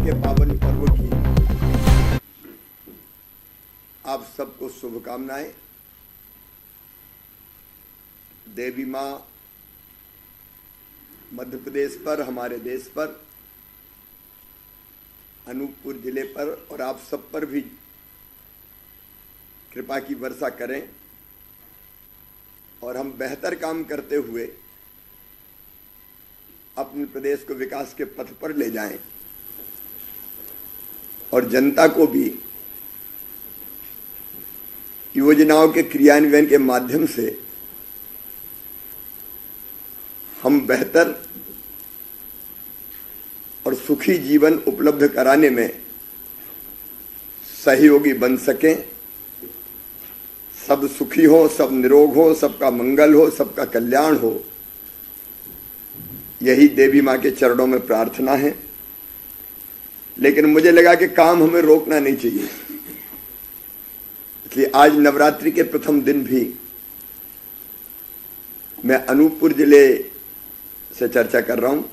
होली के पावन पर्व की। आप सबको शुभकामनाएँ। देवी माँ मध्य प्रदेश पर, हमारे देश पर, अनूपपुर ज़िले पर, और आप सब पर भी कृपा की वर्षा करें। और हम बेहतर काम करते हुए अपने प्रदेश को विकास के पथ पर ले जाएँ। और जनता को भी योजनाओं के क्रियान्वयन के माध्यम से हम बेहतर और सुखी जीवन उपलब्ध कराने में सहयोगी बन सकें। सब सुखी हो, सब निरोग हो, सबका मंगल हो, सबका कल्याण हो, यही देवी माँ के चरणों में प्रार्थना है। लेकिन मुझे लगा कि काम हमें रोकना नहीं चाहिए। इसलिए आज नवरात्रि के प्रथम दिन भी मैं अनूपपुर ज़िले से चर्चा कर रहा हूँ।